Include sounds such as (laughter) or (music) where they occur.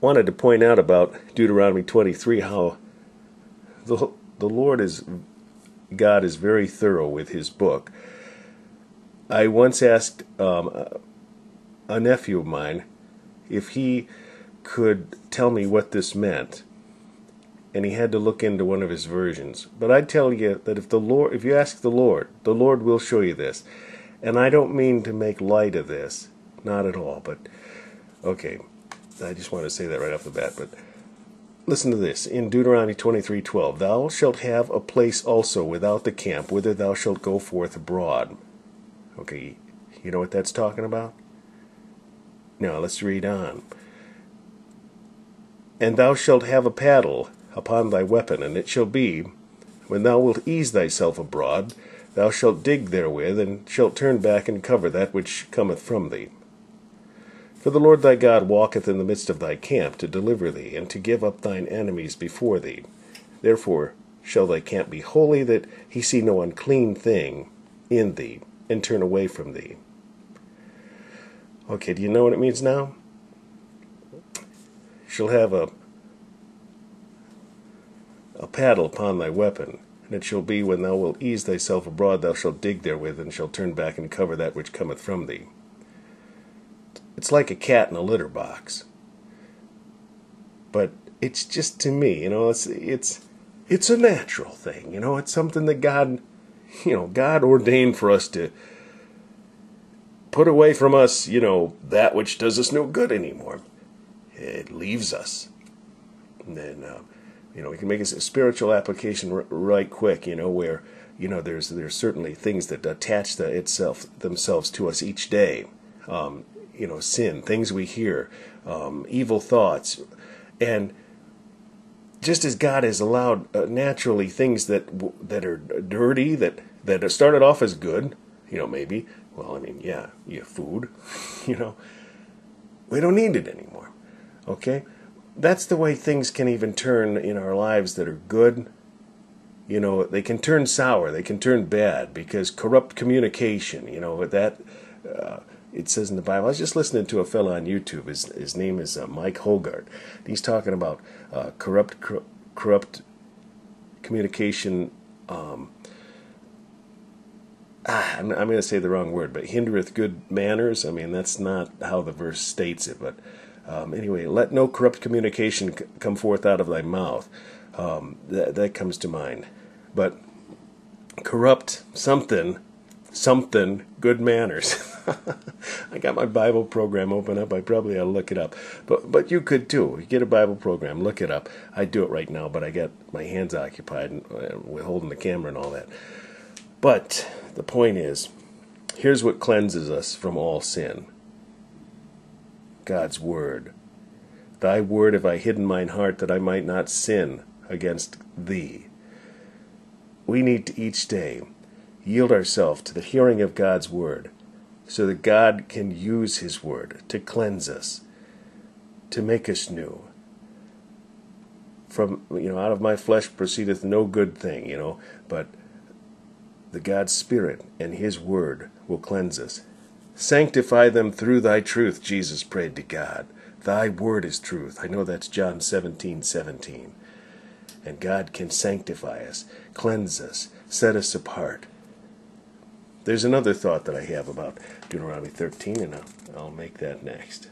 wanted to point out about Deuteronomy 23 how the the Lord is God is very thorough with His book. I once asked um, a nephew of mine if he could tell me what this meant, and he had to look into one of his versions. But I tell you that if the Lord, if you ask the Lord, the Lord will show you this. And I don't mean to make light of this, not at all. But okay, I just want to say that right off the bat. But listen to this in Deuteronomy twenty three twelve: Thou shalt have a place also without the camp, whither thou shalt go forth abroad. Okay, you know what that's talking about? Now let's read on. And thou shalt have a paddle upon thy weapon, and it shall be, when thou wilt ease thyself abroad, thou shalt dig therewith, and shalt turn back and cover that which cometh from thee. For the Lord thy God walketh in the midst of thy camp to deliver thee, and to give up thine enemies before thee. Therefore shall thy camp be holy, that he see no unclean thing in thee, and turn away from thee. Okay, do you know what it means now? Shall have a a paddle upon thy weapon, and it shall be when thou wilt ease thyself abroad, thou shalt dig therewith, and shalt turn back and cover that which cometh from thee. It's like a cat in a litter box. But it's just to me, you know, it's it's it's a natural thing, you know, it's something that God you know, God ordained for us to put away from us, you know, that which does us no good anymore. It leaves us. And then uh, you know, we can make a spiritual application r- right quick. You know, where you know there's there's certainly things that attach the, itself themselves to us each day. Um, you know, sin, things we hear, um, evil thoughts, and just as God has allowed uh, naturally things that that are dirty that that started off as good, you know, maybe. Well, I mean, yeah, yeah, food, (laughs) you know, we don't need it anymore. Okay, that's the way things can even turn in our lives that are good. You know, they can turn sour, they can turn bad because corrupt communication, you know, that uh, it says in the Bible. I was just listening to a fellow on YouTube. His, his name is uh, Mike Hoggard. He's talking about uh, corrupt cor- corrupt communication. Um, ah, I'm, I'm going to say the wrong word, but hindereth good manners. I mean, that's not how the verse states it, but um, anyway, let no corrupt communication c- come forth out of thy mouth. Um, that, that comes to mind. But corrupt something, something, good manners. (laughs) (laughs) I got my Bible program open up. I probably ought to look it up. But but you could too. You get a Bible program, look it up. I do it right now, but I get my hands occupied and, with holding the camera and all that. But the point is, here's what cleanses us from all sin God's word. Thy word have I hidden mine heart that I might not sin against thee. We need to each day yield ourselves to the hearing of God's word so that God can use his word to cleanse us, to make us new. From you know, out of my flesh proceedeth no good thing, you know, but the God's Spirit and His Word will cleanse us. Sanctify them through thy truth, Jesus prayed to God. Thy word is truth. I know that's John 17 17. And God can sanctify us, cleanse us, set us apart. There's another thought that I have about Deuteronomy 13, and I'll, I'll make that next.